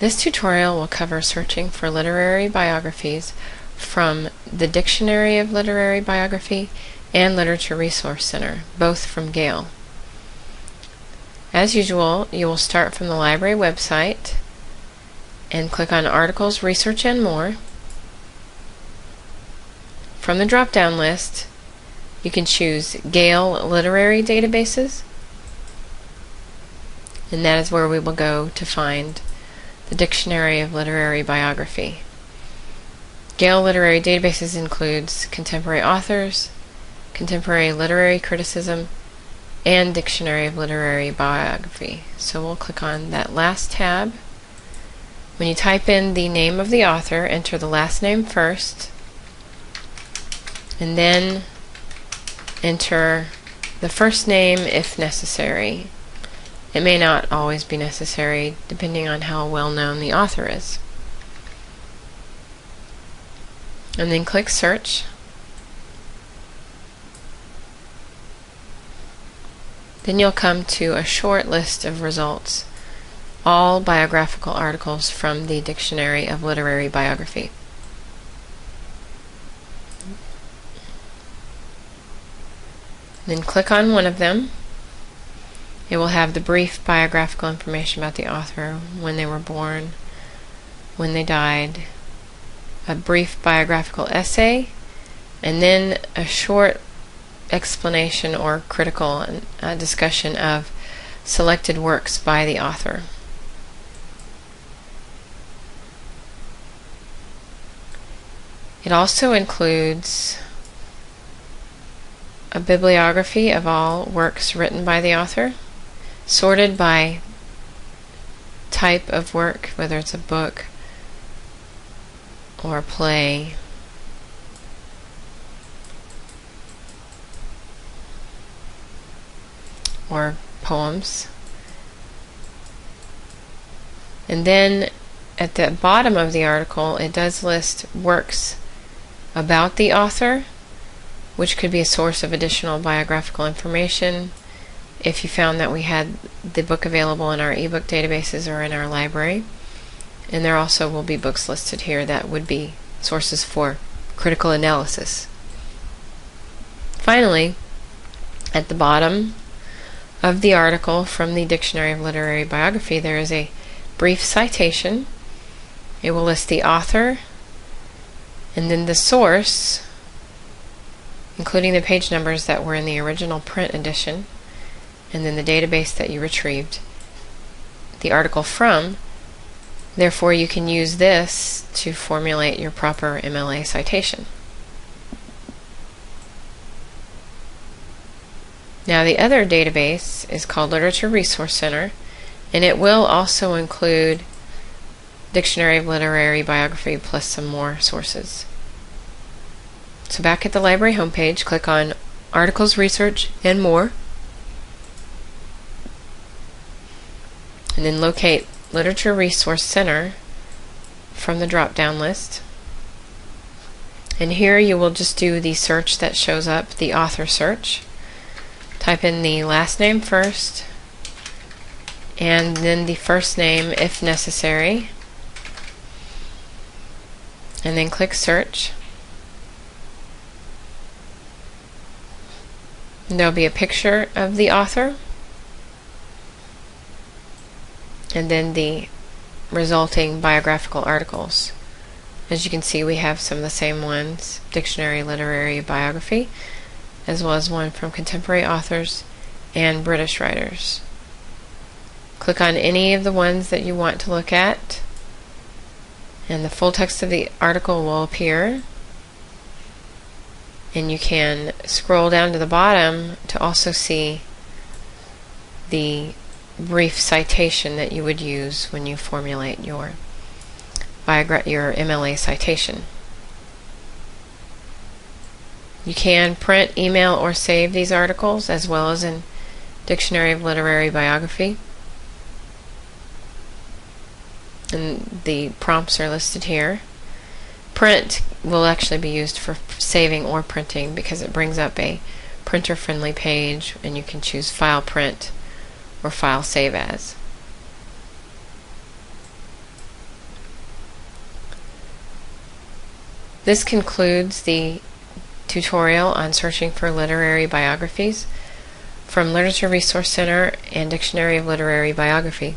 This tutorial will cover searching for literary biographies from the Dictionary of Literary Biography and Literature Resource Center, both from Gale. As usual, you will start from the library website and click on Articles, Research, and More. From the drop-down list, you can choose Gale Literary Databases, and that is where we will go to find the Dictionary of Literary Biography. Gale Literary Databases includes contemporary authors, contemporary literary criticism, and Dictionary of Literary Biography. So we'll click on that last tab. When you type in the name of the author, enter the last name first, and then enter the first name if necessary. It may not always be necessary depending on how well known the author is. And then click search. Then you'll come to a short list of results, all biographical articles from the Dictionary of Literary Biography. Then click on one of them. It will have the brief biographical information about the author, when they were born, when they died, a brief biographical essay, and then a short explanation or critical uh, discussion of selected works by the author. It also includes a bibliography of all works written by the author, sorted by type of work, whether it's a book or a play. Or poems. And then at the bottom of the article, it does list works about the author which could be a source of additional biographical information if you found that we had the book available in our ebook databases or in our library. And there also will be books listed here that would be sources for critical analysis. Finally, at the bottom of the article from the Dictionary of Literary Biography, there is a brief citation. It will list the author and then the source including the page numbers that were in the original print edition, and then the database that you retrieved the article from. Therefore, you can use this to formulate your proper MLA citation. Now, the other database is called Literature Resource Center, and it will also include Dictionary of Literary Biography plus some more sources. So back at the library homepage, click on Articles, Research, and More. And then locate Literature Resource Center from the drop-down list. And here you will just do the search that shows up, the author search. Type in the last name first, and then the first name if necessary. And then click search. There'll be a picture of the author and then the resulting biographical articles. As you can see, we have some of the same ones Dictionary Literary Biography, as well as one from contemporary authors and British writers. Click on any of the ones that you want to look at, and the full text of the article will appear and you can scroll down to the bottom to also see the brief citation that you would use when you formulate your your MLA citation. You can print, email, or save these articles as well as in Dictionary of Literary Biography. And the prompts are listed here. Print will actually be used for saving or printing because it brings up a printer friendly page and you can choose file print or file save as. This concludes the tutorial on searching for literary biographies from Literature Resource Center and Dictionary of Literary Biography.